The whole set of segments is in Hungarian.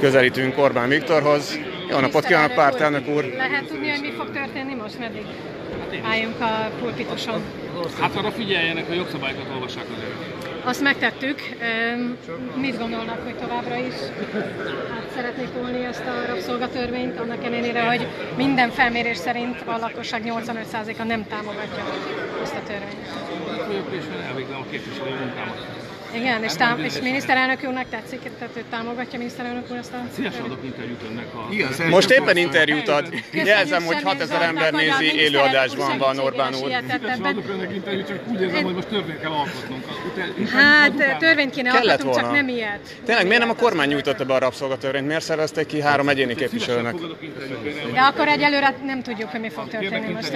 Közelítünk Orbán Viktorhoz. Jó napot kívánok, pártelnök úr! Lehet tudni, hogy mi fog történni most, meddig álljunk a pulpituson? Hát arra figyeljenek, a jogszabályokat olvassák azért. Azt megtettük. Mit gondolnak, hogy továbbra is hát szeretnék volni ezt a rabszolgatörvényt, annak ellenére, hogy minden felmérés szerint a lakosság 85%-a nem támogatja ezt a törvényt. És elvégzem a képviselő munkámat. Igen, és, tám- és miniszterelnök úrnak tetszik, tehát ő támogatja miniszterelnök úr azt a Szívesen adok interjút önnek, ha... Most éppen interjút ad. Jelzem, hogy Semmi 6000 Zoltnak, ember nézi, élőadásban van Orbán úr. Szívesen adok önnek interjút, csak úgy érzem, hogy most törvényt kell alkotnunk. Hát törvényt kéne alkotnunk, csak nem ilyet. Tényleg, miért nem a kormány nyújtotta be a rabszolgatörvényt? Miért szervezték ki három egyéni képviselőnek? De akkor egyelőre nem tudjuk, hogy mi fog történni most.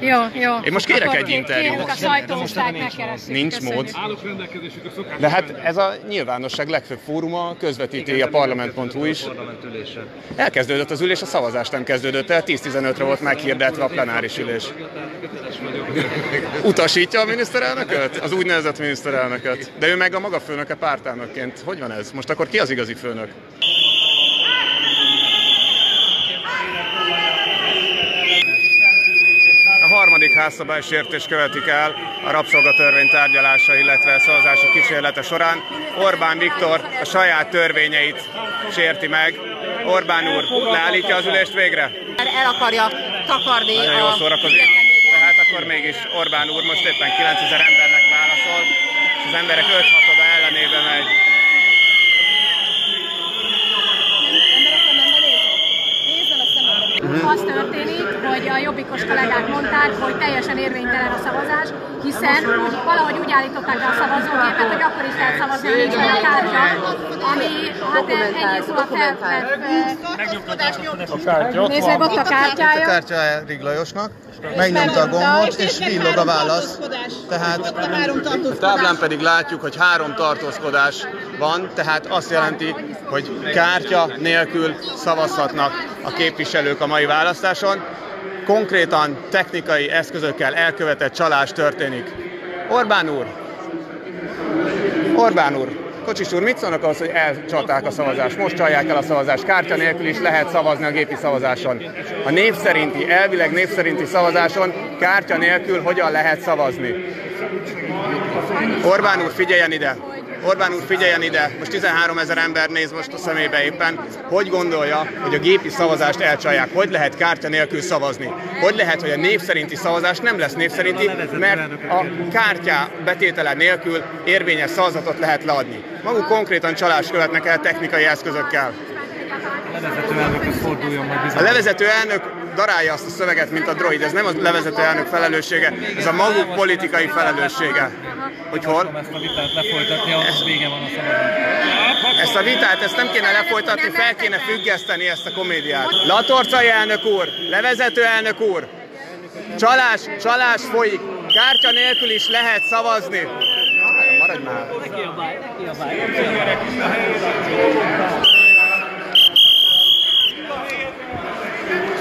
Jó, jó. Én most kérek egy interjút. Kérjük a sajtóosztályt, megkeressük. Nincs mód. Állok rendelkezésükre. De hát ez a nyilvánosság legfőbb fóruma, közvetíti a parlament.hu is. Elkezdődött az ülés, a szavazás nem kezdődött el, 10-15-re volt meghirdetve a plenáris ülés. Utasítja a miniszterelnököt? Az úgynevezett miniszterelnököt. De ő meg a maga főnöke pártelnökként. Hogy van ez? Most akkor ki az igazi főnök? A harmadik házszabálysértés követik el a rabszolgatörvény tárgyalása, illetve szavazási kísérlete során. Orbán Viktor a saját törvényeit sérti meg. Orbán úr leállítja az ülést végre? el akarja takarni Nagyon jól a szórakozik. Tehát akkor mégis Orbán úr most éppen 9000 embernek válaszol, és az emberek 5 hatoda ellenébe megy. Az történik, hogy a jobbikos kollégák mondták, hogy teljesen érvénytelen a szavazás, hiszen valahogy úgy állították be a szavazógépet, hogy akkor is lehet szavazni, hogy nincs a kártya, ami hát ennyi szóval felvett. Nézd meg ott a A kártyája. kártya Rig Lajosnak, megnyomta a gombot, és villog a válasz. Tehát a táblán pedig látjuk, hogy három tartózkodás van, tehát azt jelenti, hogy kártya nélkül szavazhatnak a képviselők a mai választáson. Konkrétan technikai eszközökkel elkövetett csalás történik. Orbán úr, Orbán úr, Kocsis úr, mit szólnak ahhoz, hogy elcsalták a szavazást? Most csalják el a szavazást. Kártya nélkül is lehet szavazni a gépi szavazáson. A név szerinti, elvileg név szerinti szavazáson kártya nélkül hogyan lehet szavazni? Orbán úr, figyeljen ide! Orbán úr, figyeljen ide! Most 13 ezer ember néz most a szemébe éppen. Hogy gondolja, hogy a gépi szavazást elcsalják? Hogy lehet kártya nélkül szavazni? Hogy lehet, hogy a név szerinti szavazás nem lesz név szerinti, mert a kártyá betétele nélkül érvényes szavazatot lehet leadni. Maguk konkrétan csalást követnek el technikai eszközökkel. A levezető elnök darálja azt a szöveget, mint a droid. Ez nem a levezető elnök felelőssége, ez a maguk politikai felelőssége. Hogy hol? ezt a vitát lefolytatni, ahhoz vége van a szavazás. Ezt a vitát, ezt nem kéne lefolytatni, fel kéne függeszteni ezt a komédiát. Latorcai elnök úr, levezető elnök úr, csalás, csalás folyik, kártya nélkül is lehet szavazni. Maradj már.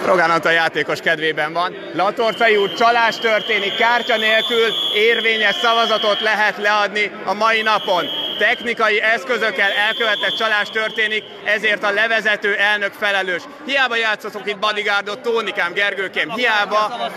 Rogán Antal játékos kedvében van. Latorcai úr, csalás történik, kártya nélkül érvényes szavazatot lehet leadni a mai napon. Technikai eszközökkel elkövetett csalás történik, ezért a levezető elnök felelős. Hiába játszatok itt bodyguardot, Tónikám, Gergőkém, hiába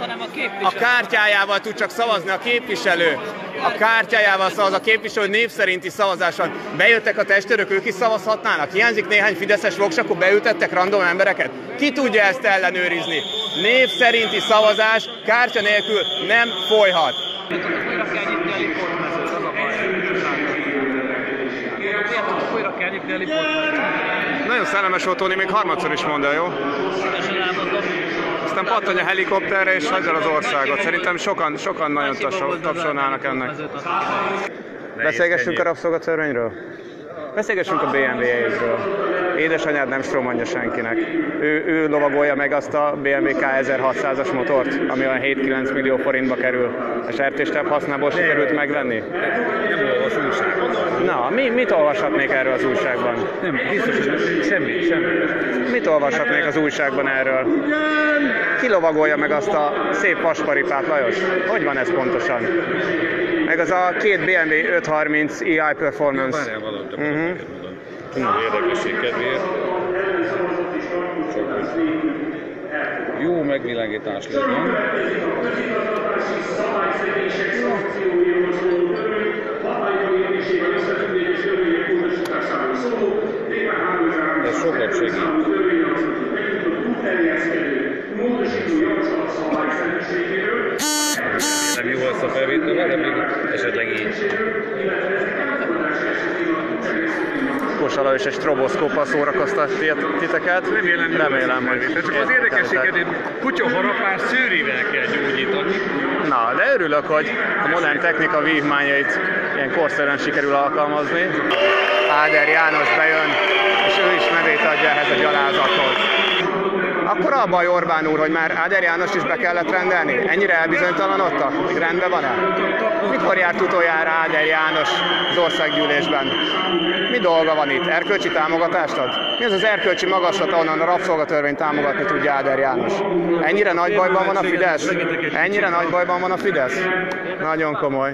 a kártyájával tud csak szavazni a képviselő. A kártyájával szavaz a képviselő név szerinti szavazáson. Bejöttek a testőrök, ők is szavazhatnának. Hiányzik néhány fideszes voks, akkor beültettek random embereket. Ki tudja ezt ellenőrizni? Név szerinti szavazás kártya nélkül nem folyhat. Újra kell nyitni a liportmezőt, az a baj. Újra kell nyitni a liportmezőt. Nagyon szellemes volt Tóni, még harmadszor is mondja, jó? Aztán pattanj a helikopterre és hagyd el az országot. Szerintem sokan, sokan nagyon tapsol- tapsolnának ennek. Beszélgessünk a rabszolgatörvényről? Beszélgessünk a BMW ről Édesanyád nem stromanja senkinek. Ő, ő lovagolja meg azt a BMW K1600-as motort, ami olyan 7-9 millió forintba kerül. A sertéstebb hasznából sikerült megvenni? Nem olvas újságot. Na, mi, mit olvashatnék erről az újságban? Nem, biztos, hogy semmi, semmi. Mit olvashatnék az újságban erről? Ki lovagolja meg azt a szép vasparipát, Lajos? Hogy van ez pontosan? Meg az a két BMW 530 EI Performance. Várjál valamit, uh-huh. mondom. Érdekesség kedvéért. Csak hogy jó megvilágítás legyen. Ez sokat segít. Nem jó lesz a felvétel, de még esetleg így. Kosala és egy stroboszkóppal szórakoztat titeket. Remélem, Remélem hogy Csak az érdekességet, hogy kutyaharapás szőrivel kell gyógyítani. Na, de örülök, hogy a modern technika vívmányait ilyen korszerűen sikerül alkalmazni. Áder János bejön, és ő is nevét adja ehhez a gyalázathoz. Akkor a baj Orbán úr, hogy már Áder Jánost is be kellett rendelni? Ennyire elbizonytalanodtak? Hogy rendben van-e? Mikor járt utoljára Áder János az országgyűlésben? Mi dolga van itt? Erkölcsi támogatást ad? Mi az az erkölcsi magaslat, ahonnan a rabszolgatörvényt támogatni tudja Áder János? Ennyire nagy bajban van a Fidesz? Ennyire nagy bajban van a Fidesz? Nagyon komoly.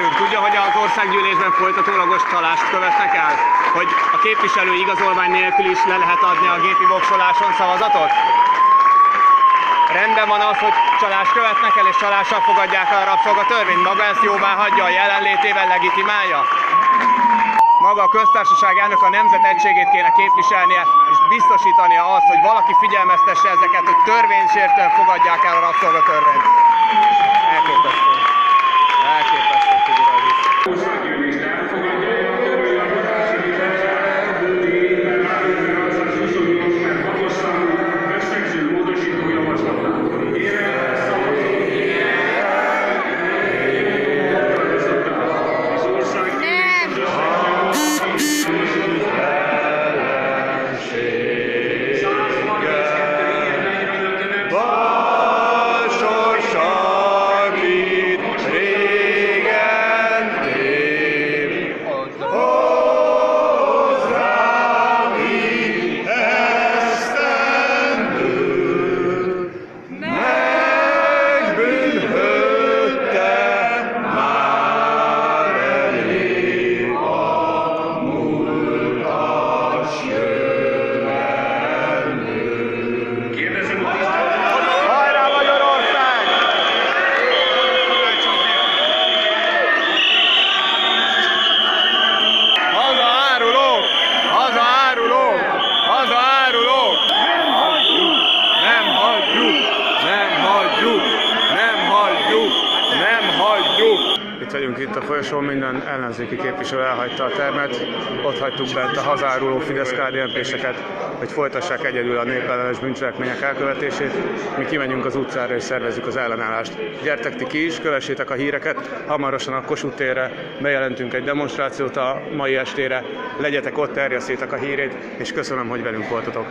Áder úr, tudja, hogy az országgyűlésben folytatólagos csalást követnek el? Hogy a képviselő igazolvány nélkül is le lehet adni a gépi voksoláson szavazatot? Rendben van az, hogy csalást követnek el, és csalással fogadják el a rabszolgatörvényt? Maga ezt jóvá hagyja, a jelenlétével legitimálja? Maga a köztársaság elnök a nemzet egységét kéne képviselnie, és biztosítania azt, hogy valaki figyelmeztesse ezeket, hogy törvénysértően fogadják el a rabszolgatörvényt. Elképesztő Vagyunk itt a folyosón, minden ellenzéki képviselő elhagyta a termet. Ott hagytuk bent a hazáruló fidesz kdnp hogy folytassák egyedül a népellenes bűncselekmények elkövetését. Mi kimegyünk az utcára és szervezzük az ellenállást. Gyertek ti ki is, kövessétek a híreket, hamarosan a Kossuth térre bejelentünk egy demonstrációt a mai estére. Legyetek ott, terjesszétek a hírét, és köszönöm, hogy velünk voltatok.